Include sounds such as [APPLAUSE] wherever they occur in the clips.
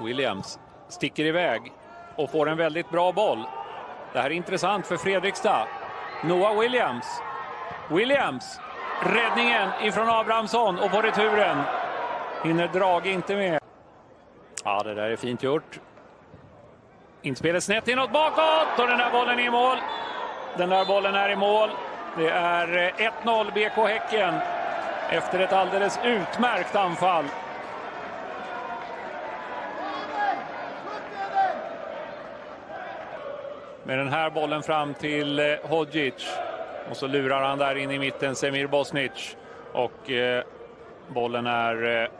Williams sticker iväg och får en väldigt bra boll. Det här är intressant för Fredrikstad. Noah Williams. Williams. Räddningen ifrån Abrahamsson och på returen. Hinner Drage inte med. Ja, det där är fint gjort. Inspelet snett inåt bakåt och den där bollen är i mål. Den där bollen är i mål. Det är eh, 1-0 BK Häcken efter ett alldeles utmärkt anfall. Med den här bollen fram till eh, Hodzic. Och så lurar han där in i mitten Semir Bosnic. Och eh, bollen är, eh,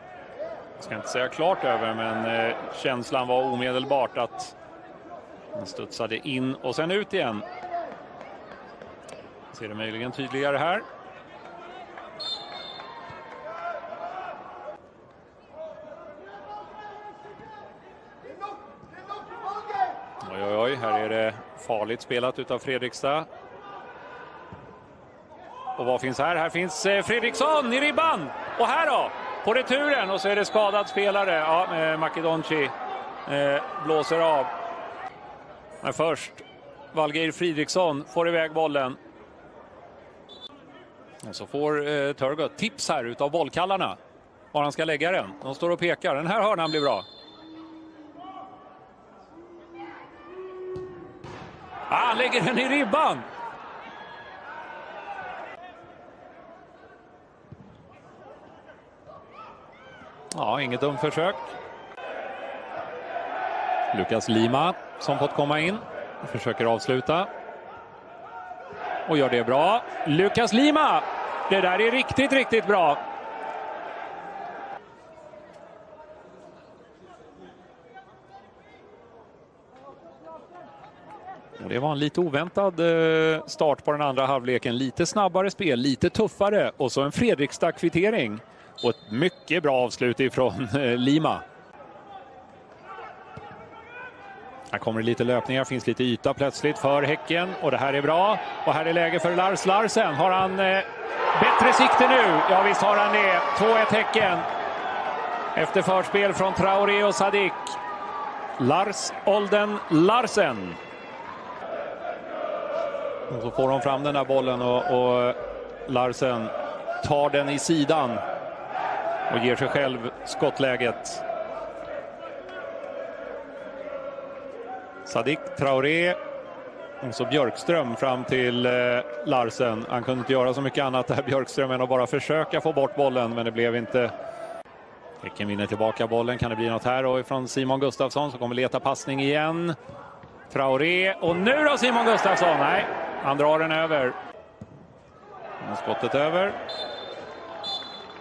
jag ska inte säga klart över, men eh, känslan var omedelbart att den studsade in och sen ut igen. Ser det möjligen tydligare här. Oj, oj, oj, här är det farligt spelat utav Fredrikstad. Och vad finns här? Här finns eh, Fredriksson i ribban! Och här då? På returen och så är det skadad spelare. Ja, eh, Makedonci eh, blåser av. Men först Valgeir Fridriksson får iväg bollen. Och så får eh, Turgott tips här utav bollkallarna var han ska lägga den. De står och pekar. Den här hörnan blir bra. Ah, han lägger den i ribban! Ja, inget dumt försök. Lukas Lima som fått komma in. Försöker avsluta. Och gör det bra. Lukas Lima! Det där är riktigt, riktigt bra. Och det var en lite oväntad eh, start på den andra halvleken. Lite snabbare spel, lite tuffare och så en Fredrikstad-kvittering. Och ett mycket bra avslut ifrån [LAUGHS] eh, Lima. Här kommer det lite löpningar, finns lite yta plötsligt för Häcken och det här är bra. Och här är läge för Lars Larsen. Har han eh, bättre sikte nu? Ja, visst har han det. 2-1 Häcken. Efter förspel från Traoré och Sadik. Lars Olden Larsen. Och så får de fram den där bollen och, och Larsen tar den i sidan och ger sig själv skottläget. Sadik Traoré och så Björkström fram till eh, Larsen. Han kunde inte göra så mycket annat där [LAUGHS] Björkström än att bara försöka få bort bollen men det blev inte. Häcken vinner tillbaka bollen. Kan det bli något här och från Simon Gustafsson som kommer leta passning igen. Traoré och nu då Simon Gustafsson. Nej, han drar den över. Skottet över.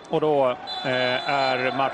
Och då eh, är matchen